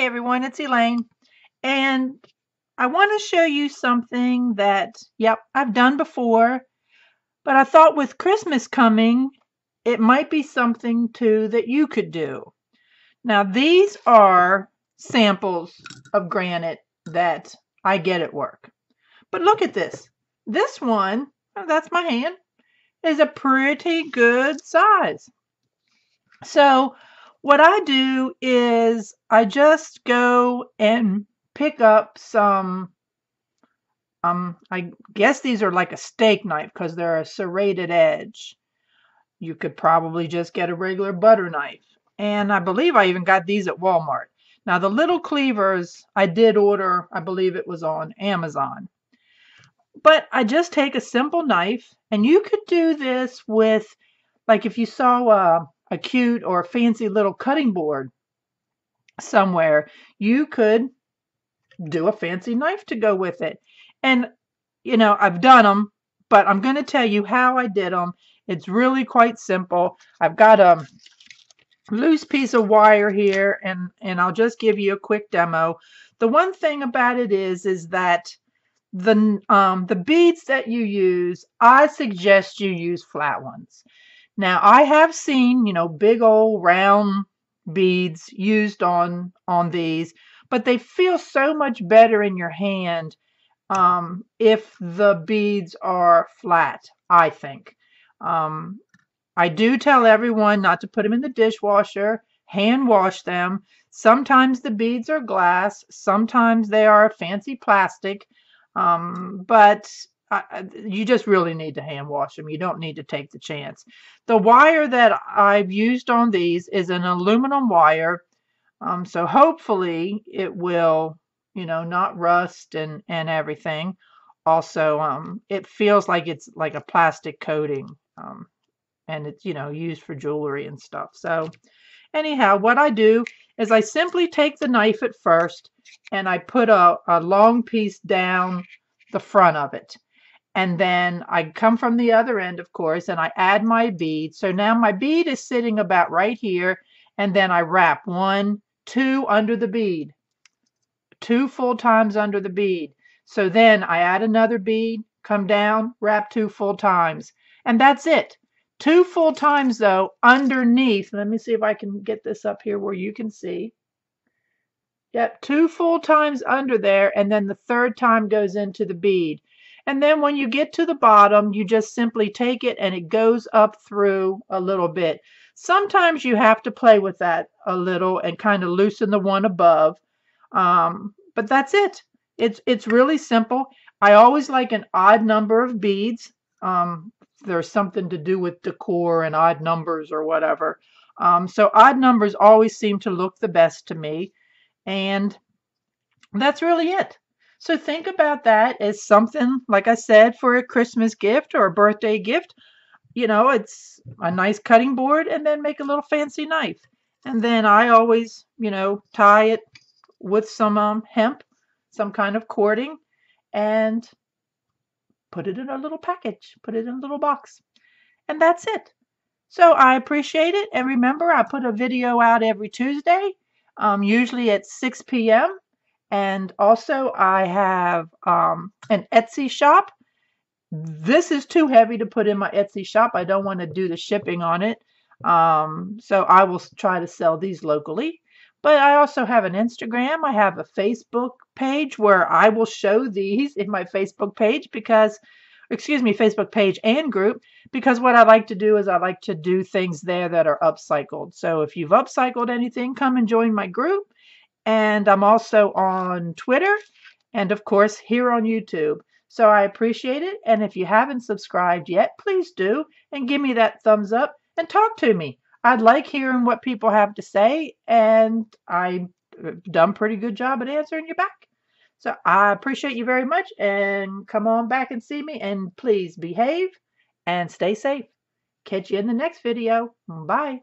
Hey everyone, it's Elaine. And I want to show you something that, yep, I've done before. But I thought with Christmas coming, it might be something too that you could do. Now these are samples of granite that I get at work. But look at this. This one, oh, that's my hand, is a pretty good size. So what I do is I just go and pick up some um I guess these are like a steak knife because they're a serrated edge. You could probably just get a regular butter knife. And I believe I even got these at Walmart. Now the little cleavers I did order, I believe it was on Amazon. But I just take a simple knife and you could do this with like if you saw a a cute or fancy little cutting board somewhere, you could do a fancy knife to go with it. And, you know, I've done them, but I'm going to tell you how I did them. It's really quite simple. I've got a loose piece of wire here and, and I'll just give you a quick demo. The one thing about it is, is that the um the beads that you use, I suggest you use flat ones. Now I have seen, you know, big old round beads used on on these, but they feel so much better in your hand um, if the beads are flat, I think. Um, I do tell everyone not to put them in the dishwasher, hand wash them. Sometimes the beads are glass, sometimes they are fancy plastic, um, but You just really need to hand wash them. You don't need to take the chance. The wire that I've used on these is an aluminum wire. Um, so hopefully it will, you know, not rust and, and everything. Also, um, it feels like it's like a plastic coating. Um, and it's, you know, used for jewelry and stuff. So anyhow, what I do is I simply take the knife at first and I put a, a long piece down the front of it and then I come from the other end, of course, and I add my bead. So now my bead is sitting about right here, and then I wrap one, two under the bead, two full times under the bead. So then I add another bead, come down, wrap two full times, and that's it. Two full times though underneath. Let me see if I can get this up here where you can see. Yep, two full times under there, and then the third time goes into the bead. And then when you get to the bottom, you just simply take it and it goes up through a little bit. Sometimes you have to play with that a little and kind of loosen the one above. Um, but that's it. It's, it's really simple. I always like an odd number of beads. Um, there's something to do with decor and odd numbers or whatever. Um, so odd numbers always seem to look the best to me. And that's really it. So think about that as something, like I said, for a Christmas gift or a birthday gift. You know, it's a nice cutting board and then make a little fancy knife. And then I always, you know, tie it with some um, hemp, some kind of cording, and put it in a little package, put it in a little box. And that's it. So I appreciate it. And remember, I put a video out every Tuesday, um, usually at 6 p.m. And also I have um, an Etsy shop. This is too heavy to put in my Etsy shop. I don't want to do the shipping on it. Um, so I will try to sell these locally. But I also have an Instagram. I have a Facebook page where I will show these in my Facebook page because, excuse me, Facebook page and group because what I like to do is I like to do things there that are upcycled. So if you've upcycled anything, come and join my group and I'm also on Twitter and, of course, here on YouTube. So I appreciate it. And if you haven't subscribed yet, please do and give me that thumbs up and talk to me. I'd like hearing what people have to say, and I've uh, done pretty good job at answering you back. So I appreciate you very much, and come on back and see me, and please behave and stay safe. Catch you in the next video. Bye.